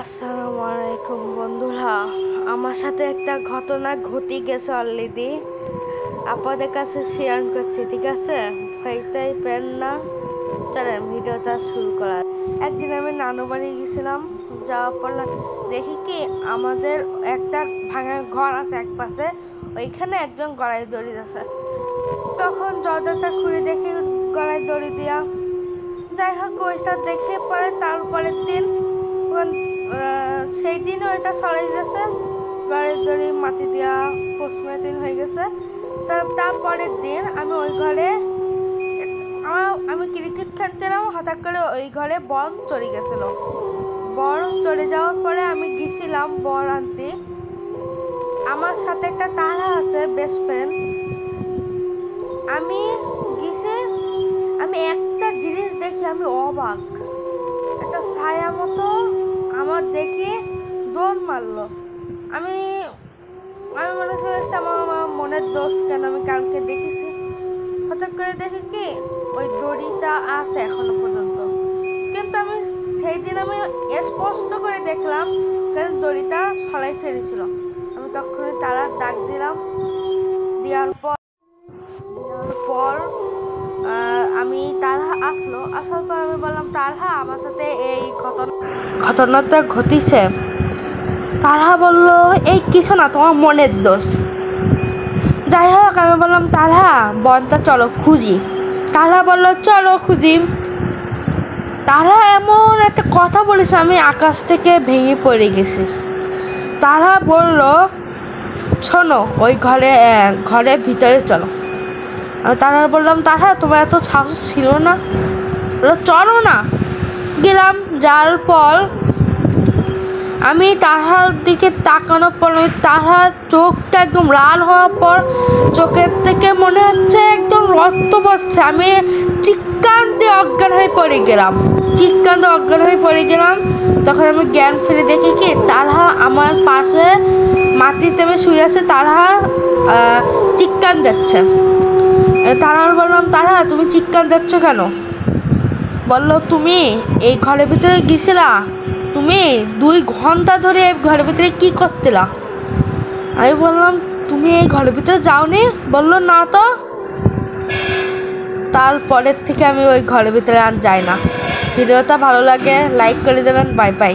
আসসালামু আলাইকুম বন্ধুরা। আমার সাথে একটা ঘটনা ঘটে গেছে অলরেডি আপনাদের কাছে শেয়ার করছি, ঠিক আছে? ভয়টাই পেন না। চলেন, ভিডিওটা শুরু করা একদিন আমি নানু বাড়ি গেছিলাম, যাওয়ার পর দেখি কি আমাদের একটা ভাঙা ঘর আছে এক পাশে, ওইখানে একজন গড়াই দড়ি আছে তখন দরজাটা খুলে দেখি গলায় দড়ি দিয়া। যাই হোক ওইটা দেখে পরে তারপরের দিন সেই দিনও এটা সরাই গেছে। ঘরের দড়ি মাটি দেওয়া দিন হয়ে গেছে। তার তারপরের দিন আমি ওই ঘরে, আমার, আমি ক্রিকেট খেলতেলাম, হঠাৎ করে ওই ঘরে বন চলে গেছিল। বর চলে যাওয়ার পরে আমি গেছিলাম বর আনতে। আমার সাথে একটা তারা আছে বেস্ট ফ্রেন্ড আমি গেছি, আমি একটা জিনিস দেখি, আমি অবাক। একটা ছায়া মতো আমার দেখে দৌড় মারলো। আমি আমি মনে করেছি আমার আমার মনের দোষ কেন আমি কালকে দেখেছি। হঠাৎ করে দেখি কি, ওই দড়িটা আছে এখনও পর্যন্ত। কিন্তু আমি সেই দিন আমি স্পষ্ট করে দেখলাম কারণ দড়িটা সলাই ফেলেছিল। আমি তখনই তারা ডাক দিলাম। দেওয়ার পর আসলো। আসার পর আমি বললাম তারহা আমার সাথে এই ঘটনা ঘটনাটা ঘটিছে। তারহা বলল, এই কিছু না, তোমার মনের দোষ। যাই হোক, আমি বললাম তারহা বনটা চলো খুঁজি। তারহা বলল, চলো খুঁজি। তারা এমন একটা কথা বলেছে, আমি আকাশ থেকে ভেঙে পড়ে গেছি। তারা বলল, শোনো, ওই ঘরে ঘরের ভিতরে চলো। আমি তারা বললাম তারা তোমার এত সাহস ছিল না? চলো না। গেলাম যাওয়ার পর আমি তাহার দিকে তাকানোর পর আমি তাহার চোখটা একদম লাল হওয়ার পর চোখের থেকে মনে হচ্ছে একদম রক্ত পড়ছে। আমি চিৎকার দিয়ে অজ্ঞান হয়ে পড়ে গেলাম। চিৎকার দিয়ে অজ্ঞান হয়ে পড়ে গেলাম। তখন আমি জ্ঞান ফিরে দেখি কি তারা আমার পাশে মাটিতে আমি শুয়ে আছে তারা আহ, চিৎকার তারা বললাম, তারা, তুমি চিৎকার যাচ্ছ কেন? বলল, তুমি এই ঘরের ভিতরে গেছিলা তুমি দুই ঘণ্টা ধরে এই ঘরের ভিতরে কি করতেলা আমি বললাম, তুমি এই ঘরের ভিতরে যাওনি? বলল, না তো। তারপরের থেকে আমি ওই ঘরের ভিতরে আর যাই না। ভিডিওটা ভালো লাগে লাইক করে দেবেন বাই বাই